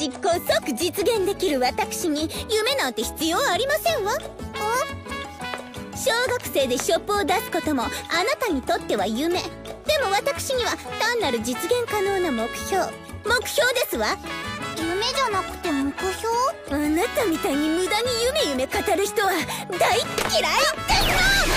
実行即実現できる私に夢なんて必要ありませんわ。小学生でショップを出すこともあなたにとっては夢。でも私には単なる実現可能な目標。目標ですわ。夢じゃなくて目標？あなたみたいに無駄に夢夢語る人は大嫌い。ですの